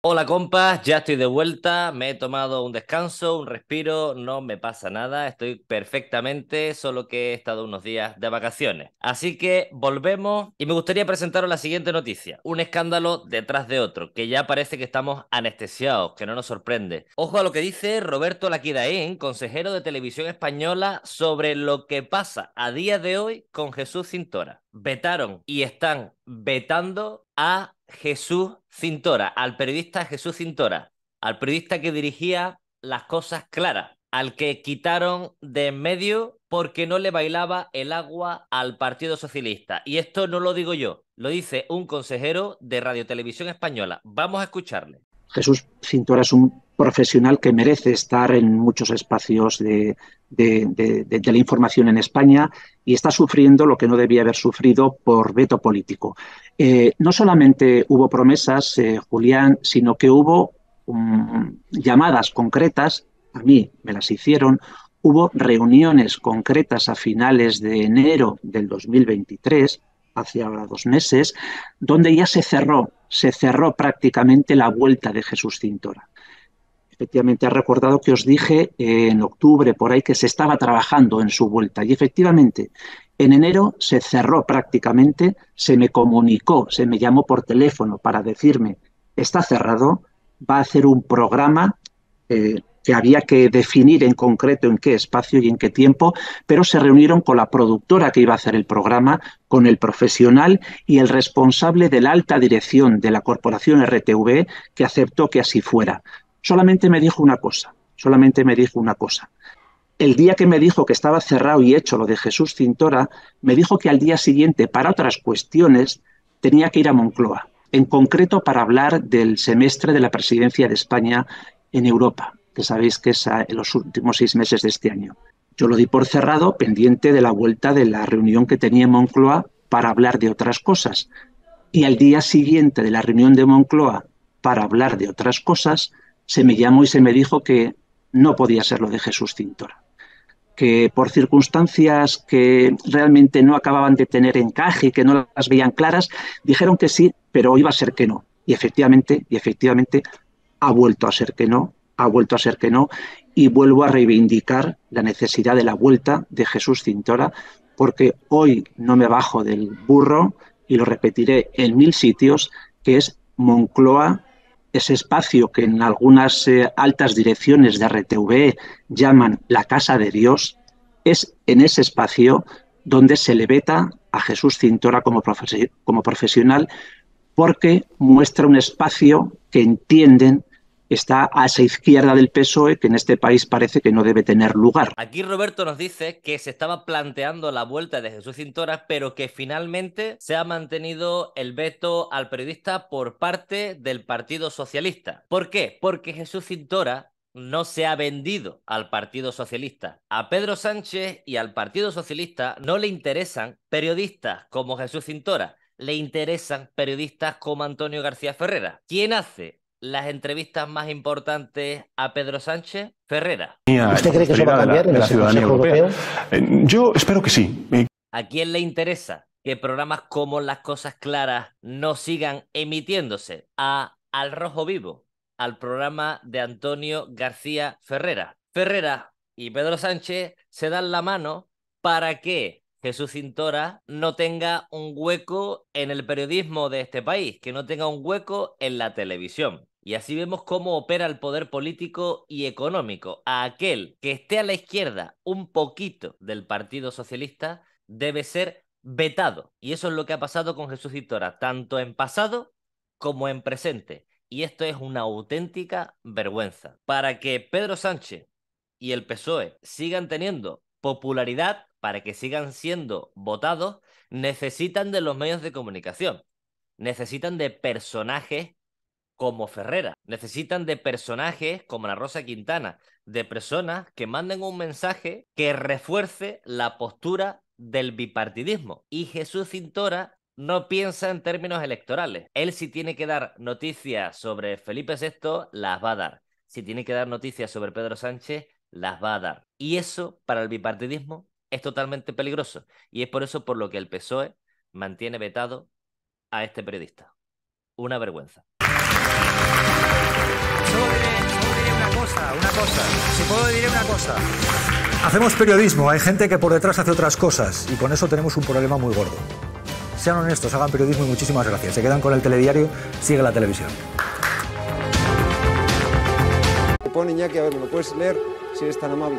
Hola compas, ya estoy de vuelta, me he tomado un descanso, un respiro, no me pasa nada, estoy perfectamente, solo que he estado unos días de vacaciones. Así que volvemos y me gustaría presentaros la siguiente noticia, un escándalo detrás de otro, que ya parece que estamos anestesiados, que no nos sorprende. Ojo a lo que dice Roberto Laquidaín, consejero de televisión española, sobre lo que pasa a día de hoy con Jesús Cintora. Vetaron y están vetando a Jesús Cintora, al periodista Jesús Cintora, al periodista que dirigía las cosas claras, al que quitaron de en medio porque no le bailaba el agua al Partido Socialista. Y esto no lo digo yo, lo dice un consejero de Radio Televisión Española. Vamos a escucharle. Jesús Cintora es un profesional que merece estar en muchos espacios de, la información en España y está sufriendo lo que no debía haber sufrido por veto político. Eh, no solamente hubo promesas, eh, Julián, sino que hubo um, llamadas concretas, a mí me las hicieron, hubo reuniones concretas a finales de enero del 2023 hace ahora dos meses, donde ya se cerró, se cerró prácticamente la vuelta de Jesús Cintora. Efectivamente, ha recordado que os dije en octubre por ahí que se estaba trabajando en su vuelta y efectivamente en enero se cerró prácticamente, se me comunicó, se me llamó por teléfono para decirme está cerrado, va a hacer un programa eh, que había que definir en concreto en qué espacio y en qué tiempo, pero se reunieron con la productora que iba a hacer el programa, con el profesional y el responsable de la alta dirección de la corporación RTV que aceptó que así fuera. Solamente me dijo una cosa, solamente me dijo una cosa. El día que me dijo que estaba cerrado y hecho lo de Jesús Cintora, me dijo que al día siguiente, para otras cuestiones, tenía que ir a Moncloa, en concreto para hablar del semestre de la presidencia de España en Europa que sabéis que es en los últimos seis meses de este año. Yo lo di por cerrado, pendiente de la vuelta de la reunión que tenía en Moncloa para hablar de otras cosas. Y al día siguiente de la reunión de Moncloa para hablar de otras cosas, se me llamó y se me dijo que no podía ser lo de Jesús Cintora que por circunstancias que realmente no acababan de tener encaje y que no las veían claras, dijeron que sí, pero iba a ser que no. Y efectivamente, y efectivamente ha vuelto a ser que no, ha vuelto a ser que no y vuelvo a reivindicar la necesidad de la vuelta de Jesús Cintora porque hoy no me bajo del burro y lo repetiré en mil sitios, que es Moncloa, ese espacio que en algunas eh, altas direcciones de RTV llaman la casa de Dios, es en ese espacio donde se le veta a Jesús Cintora como, como profesional porque muestra un espacio que entienden está a esa izquierda del PSOE que en este país parece que no debe tener lugar. Aquí Roberto nos dice que se estaba planteando la vuelta de Jesús Cintora, pero que finalmente se ha mantenido el veto al periodista por parte del Partido Socialista. ¿Por qué? Porque Jesús Cintora no se ha vendido al Partido Socialista. A Pedro Sánchez y al Partido Socialista no le interesan periodistas como Jesús Cintora, le interesan periodistas como Antonio García Ferrera. ¿Quién hace las entrevistas más importantes a Pedro Sánchez? Ferrera. ¿Usted cree que eso va a cambiar en la ciudadanía europea? Eh, yo espero que sí. ¿A quién le interesa que programas como Las Cosas Claras no sigan emitiéndose? A Al Rojo Vivo, al programa de Antonio García Ferrera. Ferrera y Pedro Sánchez se dan la mano para que Jesús Cintora no tenga un hueco en el periodismo de este país, que no tenga un hueco en la televisión. Y así vemos cómo opera el poder político y económico. A aquel que esté a la izquierda un poquito del Partido Socialista debe ser vetado. Y eso es lo que ha pasado con Jesús Cintora, tanto en pasado como en presente. Y esto es una auténtica vergüenza. Para que Pedro Sánchez y el PSOE sigan teniendo popularidad, para que sigan siendo votados, necesitan de los medios de comunicación. Necesitan de personajes como Ferrera. Necesitan de personajes como la Rosa Quintana, de personas que manden un mensaje que refuerce la postura del bipartidismo. Y Jesús Cintora no piensa en términos electorales. Él si tiene que dar noticias sobre Felipe VI, las va a dar. Si tiene que dar noticias sobre Pedro Sánchez, las va a dar. Y eso para el bipartidismo es totalmente peligroso. Y es por eso por lo que el PSOE mantiene vetado a este periodista. Una vergüenza. Le diré una cosa. Hacemos periodismo, hay gente que por detrás hace otras cosas y con eso tenemos un problema muy gordo. Sean honestos, hagan periodismo y muchísimas gracias. Se quedan con el telediario, sigue la televisión. Te pone Iñaki, a ver, ¿me lo puedes leer? Si eres tan amable.